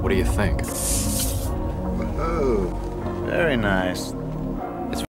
What do you think? Oh, very nice.